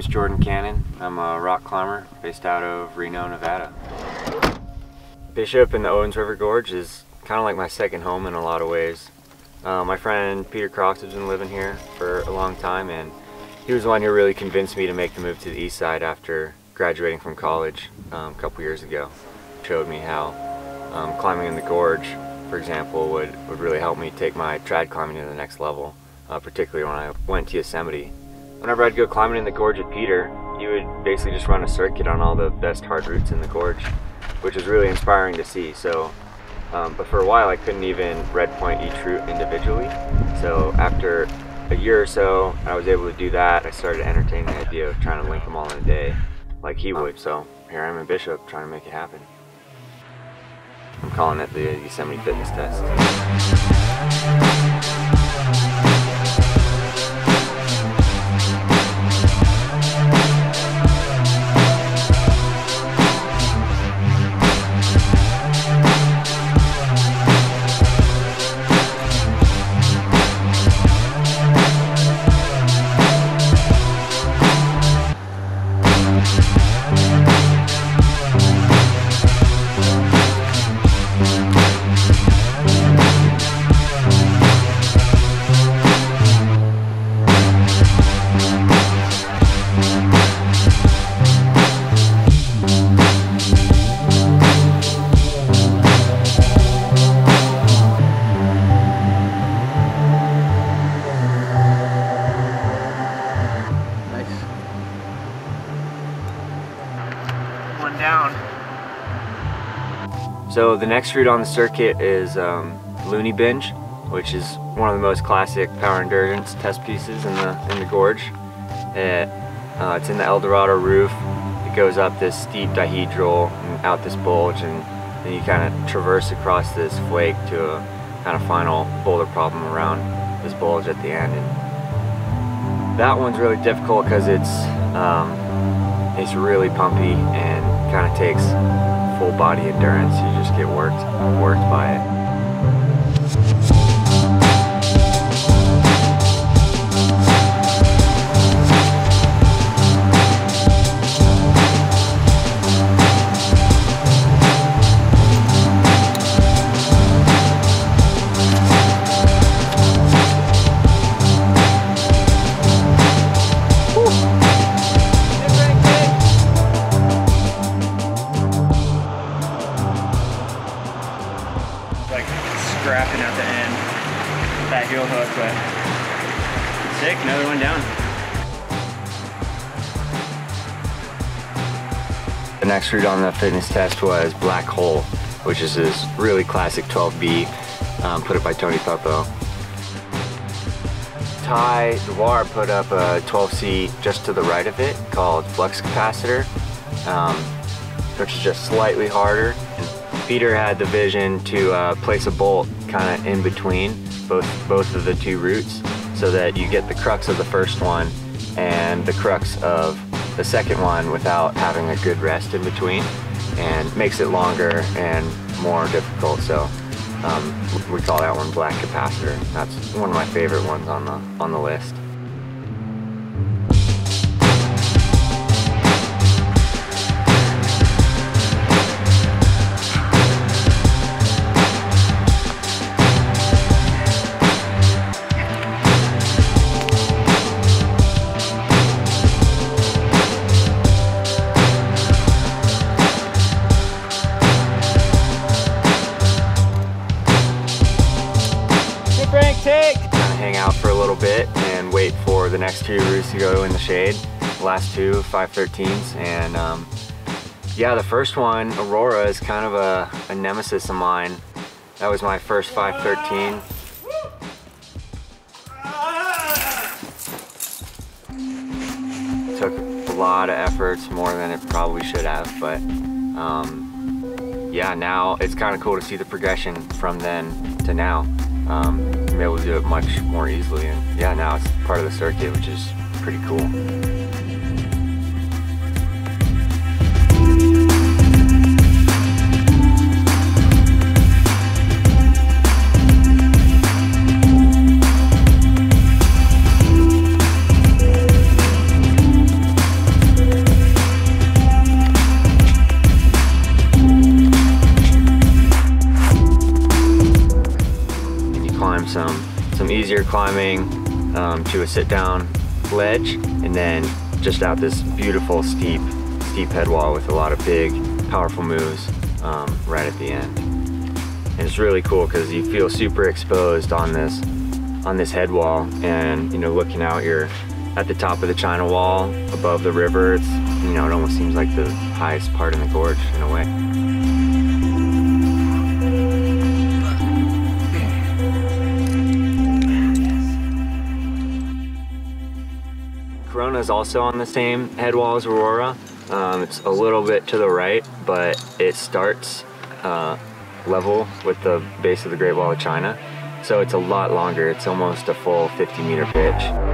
name's Jordan Cannon. I'm a rock climber based out of Reno, Nevada. Bishop in the Owens River Gorge is kind of like my second home in a lot of ways. Uh, my friend Peter Croft has been living here for a long time and he was the one who really convinced me to make the move to the east side after graduating from college um, a couple years ago. Showed me how um, climbing in the gorge, for example, would, would really help me take my trad climbing to the next level, uh, particularly when I went to Yosemite. Whenever I'd go climbing in the gorge with Peter, he would basically just run a circuit on all the best hard routes in the gorge, which was really inspiring to see. So, um, but for a while I couldn't even red point each route individually. So after a year or so, I was able to do that. I started entertaining the idea of trying to link them all in a day, like he would. So here I am in Bishop trying to make it happen. I'm calling it the Yosemite Fitness Test. So the next route on the circuit is um, Looney Binge, which is one of the most classic power endurance test pieces in the in the gorge. It, uh, it's in the El Dorado roof. It goes up this steep dihedral and out this bulge, and then you kind of traverse across this flake to a kind of final boulder problem around this bulge at the end. And that one's really difficult because it's um, it's really pumpy and kind of takes full body endurance. You just get worked worked by it. The next route on the fitness test was Black Hole, which is this really classic 12B um, put up by Tony Puppo. Ty Dwar put up a 12C just to the right of it called Flux Capacitor, um, which is just slightly harder. And Peter had the vision to uh, place a bolt kind of in between both, both of the two routes so that you get the crux of the first one and the crux of the second one without having a good rest in between and makes it longer and more difficult. So um, we call that one black capacitor. That's one of my favorite ones on the on the list. Little bit and wait for the next two routes to go in the shade. The last two, 513s. And um, yeah, the first one, Aurora, is kind of a, a nemesis of mine. That was my first 513. Took a lot of efforts, more than it probably should have, but um, yeah, now it's kind of cool to see the progression from then to now. Um, I'm able to do it much more easily, and yeah, now it's part of the circuit, which is pretty cool. Climbing um, to a sit-down ledge, and then just out this beautiful steep, steep head wall with a lot of big, powerful moves um, right at the end. And it's really cool because you feel super exposed on this on this head wall, and you know, looking out, you're at the top of the China Wall above the river. It's you know, it almost seems like the highest part in the gorge in a way. Corona is also on the same headwall as Aurora. Um, it's a little bit to the right, but it starts uh, level with the base of the Great Wall of China. So it's a lot longer. It's almost a full 50 meter pitch.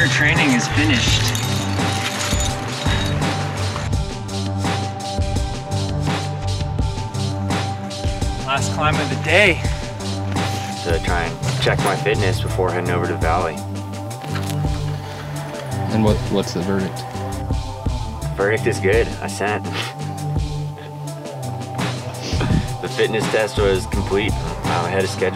Winter training is finished. Last climb of the day. to try and check my fitness before heading over to the valley. And what what's the verdict? Verdict is good. I sent. the fitness test was complete. I'm ahead of schedule.